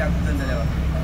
两真的了。